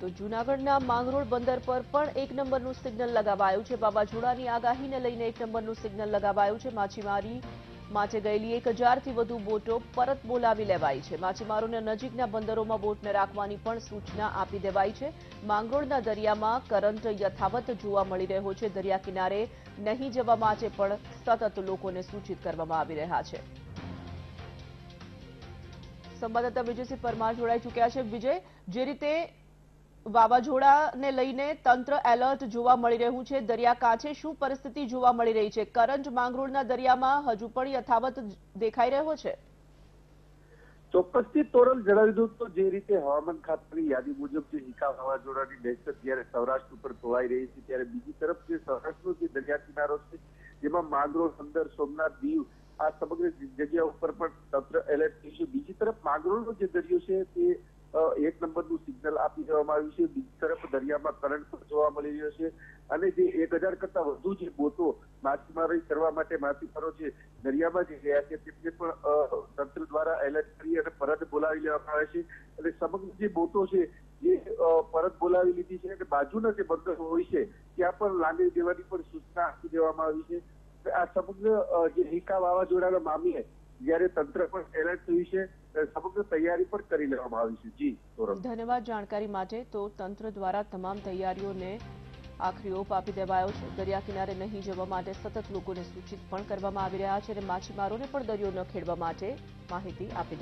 તો જૂનાગઢના માંગરોળ બંદર પર પણ એક નંબરનું સિગ્નલ લગાવાયું છે. વાવાઝોડાની આગાહીને લઈને એક નંબરનું સિગ્નલ લગાવાયું છે. માછીમારી માટે ગયેલી એક હજારથી વધુ બોટો પરત બોલાવી લેવાઈ છે. માછીમારોને નજીકના બંદરોમાં બોટને રાખવાની પણ સૂચના આપી દેવાઈ છે. માંગરોળના દરિયામાં કરંટ યથાવત જોવા મળી રહ્યો છે. દરિયા કિનારે નહીં જવા માટે પણ સતત લોકોને સૂચિત કરવામાં આવી રહ્યા છે. સંવાદદાતા વિજયસિંહ પરમાર જોડાઈ ચૂક્યા છે. વિજય, જે રીતે વાવાઝોડાને લઈને તંત્ર એલર્ટ જોવા મળી રહ્યું છે. દરિયા કાંઠે શું પરિસ્થિતિ જોવા મળી રહી છે? કરંજ માંગરોળના દરિયામાં હજુ પણ યથાવત દેખાઈ રહ્યો છે. ચોક્કસથી તોરલ જણાવી દઉં તો જે રીતે હવામાન ખાતાની યાદી મુજબ જે હિકા વાવાઝોડાની દહેશત જ્યારે સૌરાષ્ટ્ર ઉપર ધોવાઈ રહી છે, ત્યારે બીજી તરફ જે સૌરાષ્ટ્રનો જે દરિયા કિનારો છે, જેમાં માંગરોળ અંદર સોમનાથ, દીવ આ સમગ્ર જગ્યા ઉપર પણ તંત્ર એલર્ટ થયું છે. બીજી તરફ માંગરોળનો જે દરિયો છે, તે એક નંબરનું સિગ્નલ આપી દેવામાં આવ્યું છે. બીજી તરફ દરિયામાં કરંટ પણ જોવા મળી રહ્યો છે. અને જે એક હજાર કરતા વધુ જે બોટો માછીમારી કરવા માટે માછીમારો જે દરિયામાં જઈ રહ્યા છે, તેમને પણ તંત્ર દ્વારા એલર્ટ કરી અને પરત બોલાવી લેવામાં આવે છે. અને સમગ્ર જે બોટો છે, જે પરત બોલાવી લીધી છે અને બાજુના જે બંદર હોય છે, ત્યાં પણ લાંબી દેવાની પણ સૂચના આપી દેવામાં આવી છે. આ સમગ્ર જે હિકા વાવાઝોડાના મામલે જ્યારે તંત્ર પણ એલર્ટ થયું છે સમગ્ર તૈયારી પણ કરી લેવામાં આવી છે. જી ધન્યવાદ જાણકારી માટે. તો તંત્ર દ્વારા તમામ તૈયારીઓને આખરી ઓપ આપી દેવાયો છે. દરિયા કિનારે નહીં જવા માટે સતત લોકોને સૂચિત પણ કરવામાં આવી રહ્યા છે અને માછીમારોને પણ દરિયો ન ખેડવા માટે માહિતી આપી